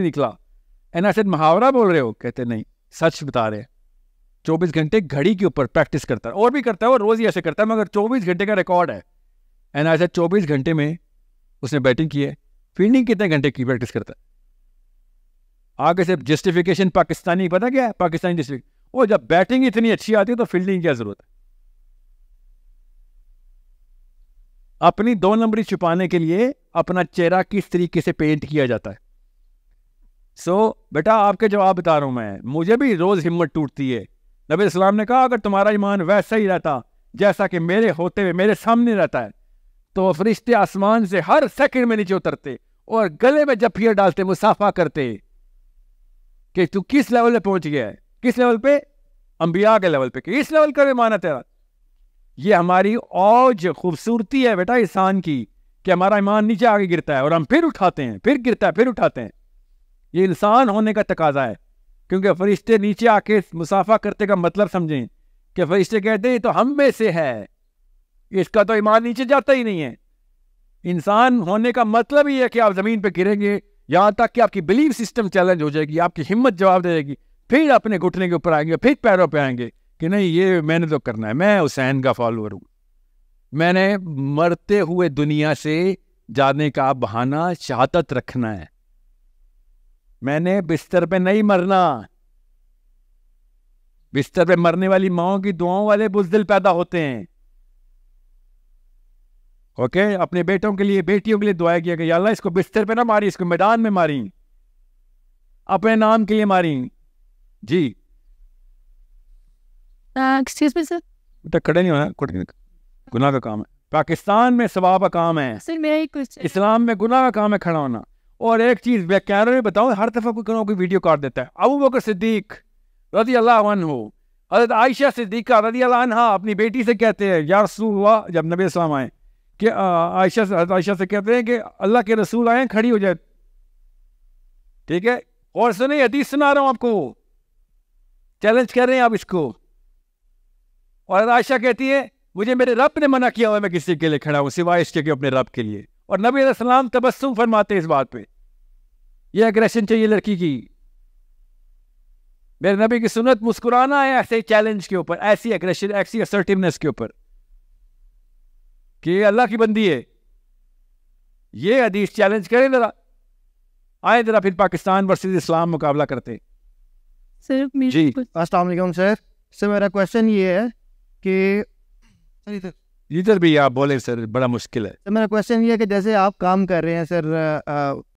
निकला। And I said मुहावरा बोल रहे हो? कहते, नहीं, सच बता रहे चौबीस घंटे घड़ी के ऊपर प्रैक्टिस करता है, और भी करता है वो रोज़ ही ऐसे करता है, मगर चौबीस घंटे का रिकॉर्ड है। एंड सेड चौबीस घंटे में उसने बैटिंग की है, फील्डिंग कितने घंटे की प्रैक्टिस करता है? आगे से जस्टिफिकेशन पाकिस्तानी, पता क्या है? पाकिस्तानी जस्टिफिक वो जब बैटिंग इतनी अच्छी आती है तो फील्डिंग क्या ज़रूरत है? अपनी दो नंबरी छुपाने के लिए अपना चेहरा किस तरीके से पेंट किया जाता है? सो so, बेटा आपके जवाब बता रहा हूँ मैं। मुझे भी रोज हिम्मत टूटती है। नबी इस्लाम ने कहा अगर तुम्हारा ईमान वैसा ही रहता जैसा कि मेरे होते हुए मेरे सामने रहता है तो फरिश्ते आसमान से हर सेकंड में नीचे उतरते और गले में जफिया डालते मुसाफा करते कि तू किस लेवल पे पहुँच गया है? किस लेवल पे? अंबिया के लेवल पे। किस लेवल का ईमान तेरा। ये हमारी औज खूबसूरती है बेटा इंसान की कि हमारा ईमान नीचे आगे गिरता है और हम फिर उठाते हैं फिर गिरता है फिर उठाते हैं। ये इंसान होने का तकाजा है। क्योंकि फरिश्ते नीचे आके मुसाफा करते का मतलब समझें कि फरिश्ते कहते हैं तो हम में से है। इसका तो ईमान नीचे जाता ही नहीं है। इंसान होने का मतलब ही है कि आप ज़मीन पर गिरेंगे, यहाँ तक कि आपकी बिलीफ सिस्टम चैलेंज हो जाएगी, आपकी हिम्मत जवाब दे जाएगी, फिर अपने घुटने के ऊपर आएँगे, फिर पैरों पे आएँगे कि नहीं, ये मैंने तो करना है, मैं हुसैन का फॉलोअर हूँ। मैंने मरते हुए दुनिया से जाने का बहाना शहादत रखना है। मैंने बिस्तर पे नहीं मरना। बिस्तर पे मरने वाली माओ की दुआओं वाले बुजदिल पैदा होते हैं। ओके? अपने बेटों के लिए बेटियों के लिए दुआ किया कि अल्लाह इसको बिस्तर पे ना मारी इसको मैदान में मारी। अपने नाम के लिए मारी। जी। एक्सक्यूज मी सर बेटा खड़े नहीं होना गुनाह का काम है। पाकिस्तान में सवाब का काम है। सर मेरा एक क्वेश्चन इस्लाम में गुनाह का काम है खड़ा होना। और एक चीज़ व्याख्यान में बताओ, हर दफ़ा कोई कोई वीडियो काट देता है। अबू बकर सिद्दीक रज़ी अल्लाह हो हज़रत आयशा सिद्दीका रज़ी अल्लाह अपनी बेटी से कहते हैं, या रसूल हुआ जब नबी इस्लाम आए, कि आयशा से आयशा से कहते हैं कि अल्लाह के रसूल आए खड़ी हो जाए। ठीक है? और सुने हदीस सुना रहा हूँ आपको। चैलेंज कर रहे हैं आप इसको। और आयशा कहती है, मुझे मेरे रब ने मना किया हुआ मैं किसी के लिए खड़ा हूँ, सिवाय इसके अपने रब के लिए। और नबी सलाम तबस्सुम फरमाते इस बात पे। ये अग्रेशन चाहिए लड़की की। मेरे नबी की सुनत मुस्कुराना है ऐसे चैलेंज के ऊपर ऐसी अग्रेशन ऐसी असर्टिवनेस के ऊपर कि अल्लाह की बंदी है। ये हदीस चैलेंज करें जरा। आए जरा फिर पाकिस्तान वर्सेस इस्लाम मुकाबला करते सर जी अस्सलाम वालेकुम सर। सर मेरा क्वेश्चन ये है कि इधर भी आप बोले, सर, बड़ा मुश्किल है। सर, मेरा क्वेश्चन ये है कि जैसे आप काम कर रहे हैं, सर